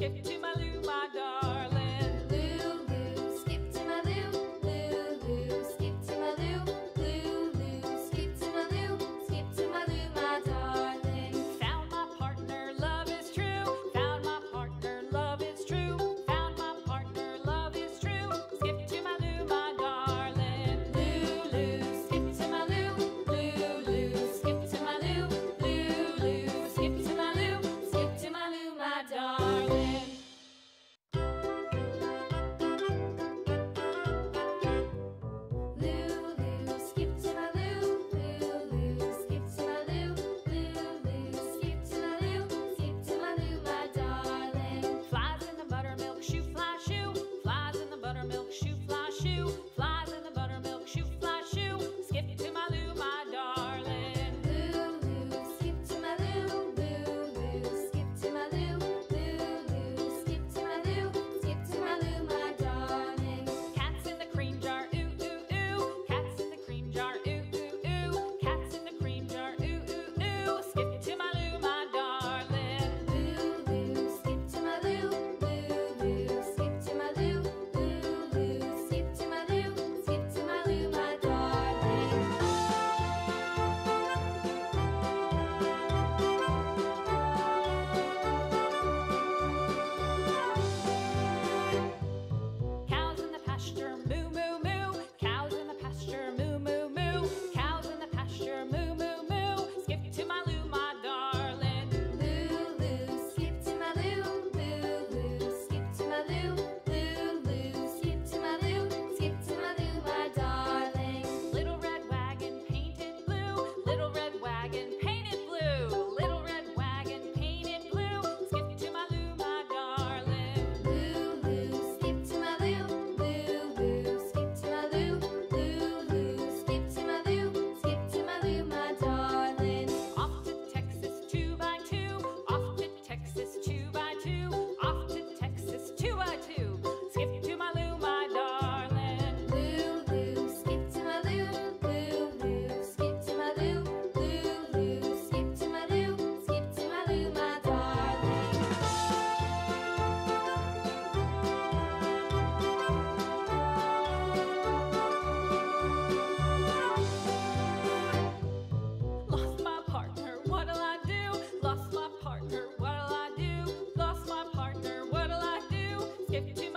get skip to